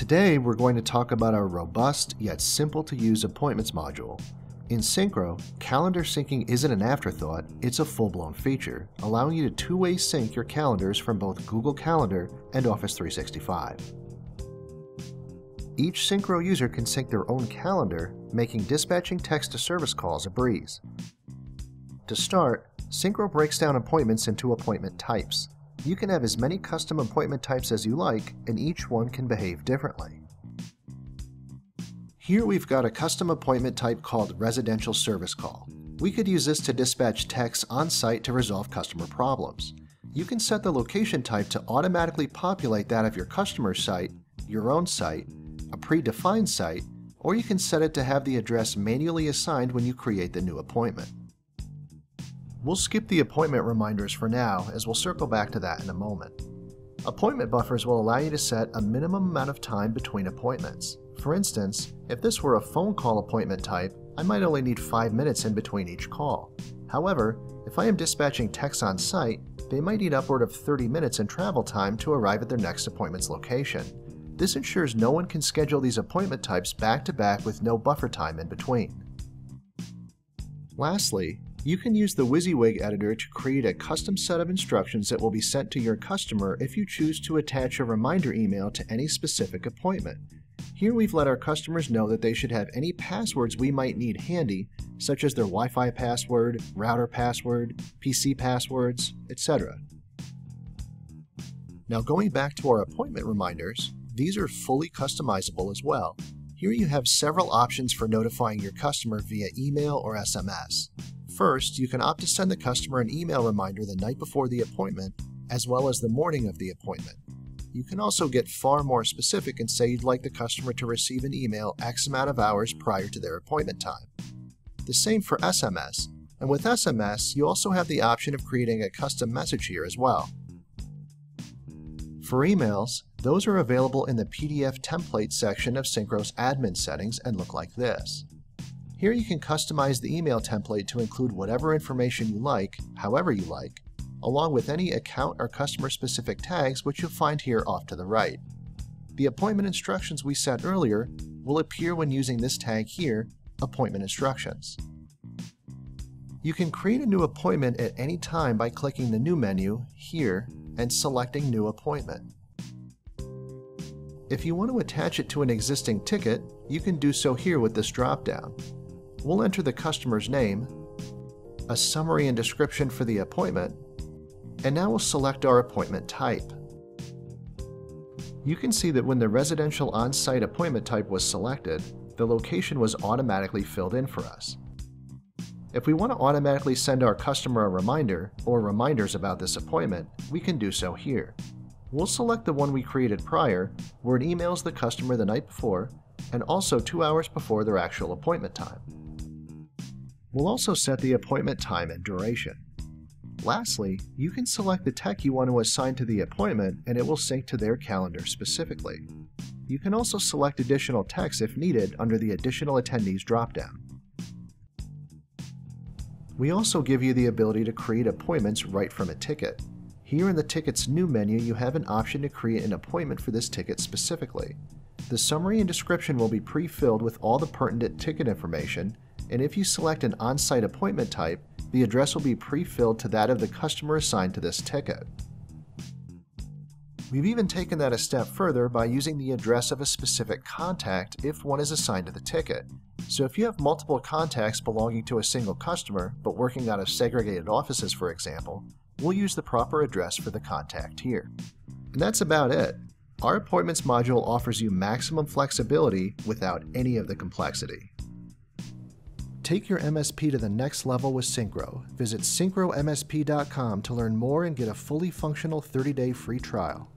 Today, we're going to talk about our robust yet simple to use appointments module. In Syncro, calendar syncing isn't an afterthought, it's a full blown feature, allowing you to two way sync your calendars from both Google Calendar and Office 365. Each Syncro user can sync their own calendar, making dispatching text to service calls a breeze. To start, Syncro breaks down appointments into appointment types. You can have as many custom appointment types as you like, and each one can behave differently. Here we've got a custom appointment type called Residential Service Call. We could use this to dispatch techs on site to resolve customer problems. You can set the location type to automatically populate that of your customer's site, your own site, a predefined site, or you can set it to have the address manually assigned when you create the new appointment. We'll skip the appointment reminders for now, as we'll circle back to that in a moment. Appointment buffers will allow you to set a minimum amount of time between appointments. For instance, if this were a phone call appointment type, I might only need 5 minutes in between each call. However, if I am dispatching techs on site, they might need upward of 30 minutes in travel time to arrive at their next appointment's location. This ensures no one can schedule these appointment types back to back with no buffer time in between. Lastly, you can use the WYSIWYG editor to create a custom set of instructions that will be sent to your customer if you choose to attach a reminder email to any specific appointment. Here we've let our customers know that they should have any passwords we might need handy, such as their Wi-Fi password, router password, PC passwords, etc. Now going back to our appointment reminders, these are fully customizable as well. Here you have several options for notifying your customer via email or SMS. First, you can opt to send the customer an email reminder the night before the appointment, as well as the morning of the appointment. You can also get far more specific and say you'd like the customer to receive an email X amount of hours prior to their appointment time. The same for SMS, and with SMS, you also have the option of creating a custom message here as well. For emails, those are available in the PDF template section of Syncro's admin settings and look like this. Here you can customize the email template to include whatever information you like, however you like, along with any account or customer specific tags which you'll find here off to the right. The appointment instructions we set earlier will appear when using this tag here, Appointment Instructions. You can create a new appointment at any time by clicking the New menu here and selecting New Appointment. If you want to attach it to an existing ticket, you can do so here with this dropdown we'll enter the customer's name, a summary and description for the appointment, and now we'll select our appointment type. You can see that when the residential on-site appointment type was selected, the location was automatically filled in for us. If we want to automatically send our customer a reminder or reminders about this appointment, we can do so here. We'll select the one we created prior, where it emails the customer the night before and also two hours before their actual appointment time. We'll also set the appointment time and duration. Lastly, you can select the tech you want to assign to the appointment and it will sync to their calendar specifically. You can also select additional techs if needed under the Additional Attendees dropdown. We also give you the ability to create appointments right from a ticket. Here in the Tickets New menu, you have an option to create an appointment for this ticket specifically. The summary and description will be pre-filled with all the pertinent ticket information, and if you select an on-site appointment type, the address will be pre-filled to that of the customer assigned to this ticket. We've even taken that a step further by using the address of a specific contact if one is assigned to the ticket. So if you have multiple contacts belonging to a single customer, but working out of segregated offices for example, we'll use the proper address for the contact here. And that's about it. Our Appointments module offers you maximum flexibility without any of the complexity. Take your MSP to the next level with Syncro. Visit syncromsp.com to learn more and get a fully functional 30 day free trial.